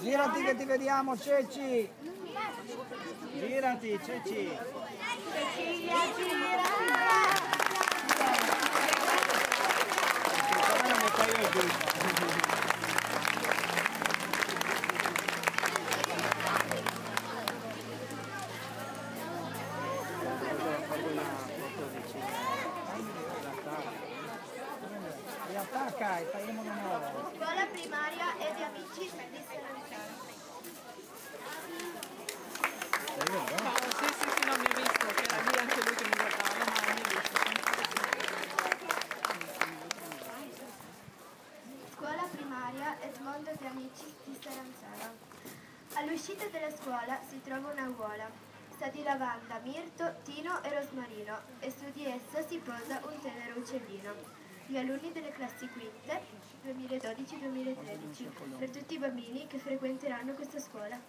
Girati che ti vediamo, Ceci! Girati, Ceci! Cecilia, gira! Non? Riattacca e tagliamo di nuovo. Scuola primaria e di amici di Serrantano. Sì, sì, sì, no, mi ha visto, che era lì anche lui che mi guardava, ma mi ha visto. Scuola primaria Edmondo di Amici di Saranzara. All'uscita della scuola si trova una uola. Sa di lavanda, mirto, tino e rosmarino e su di essa si posa un tenero uccellino. Gli alunni delle classi quinte 2012-2013 per tutti i bambini che frequenteranno questa scuola.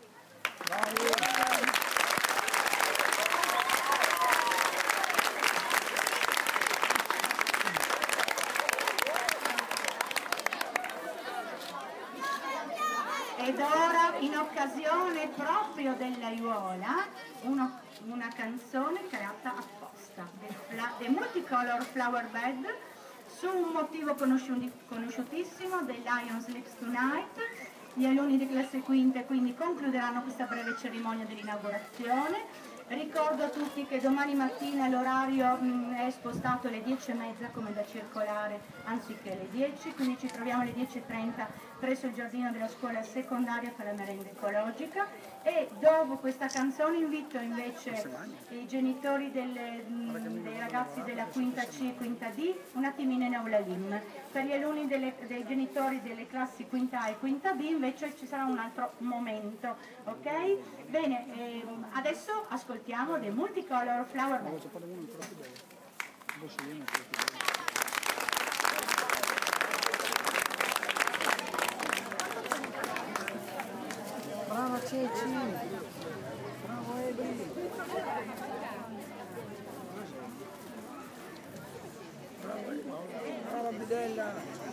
Ed ora, in occasione proprio dell'aiuola, uno- una canzone creata apposta, The Multicolor Flower Bed, su un motivo conosciuti- conosciutissimo, The Lion Sleeps Tonight. Gli alunni di classe quinta quindi concluderanno questa breve cerimonia dell'inaugurazione. Ricordo a tutti che domani mattina l'orario mh, è spostato alle 10.30 come da circolare anziché le 10, quindi ci troviamo alle 10.30 presso il giardino della scuola secondaria per la merenda ecologica e dopo questa canzone invito invece i genitori delle- mh, dei ragazzi della quinta C e quinta D un attimino in aula LIM. Per gli alunni delle- dei genitori delle classi quinta A e quinta B invece ci sarà un altro momento, ok? Bene, ehm, adesso ascoltiamo The Multicolor Flower Bed. Brava Ceci! Bravo Ebri! Bravo, Bidella!